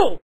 go!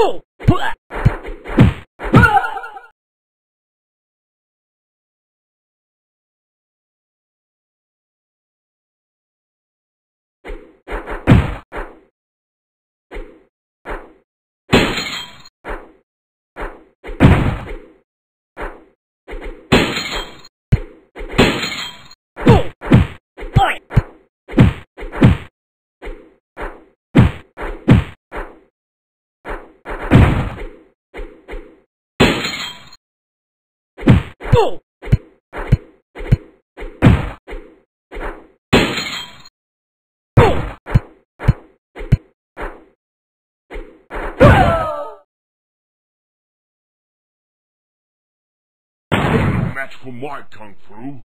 Go! Match for my kung fu.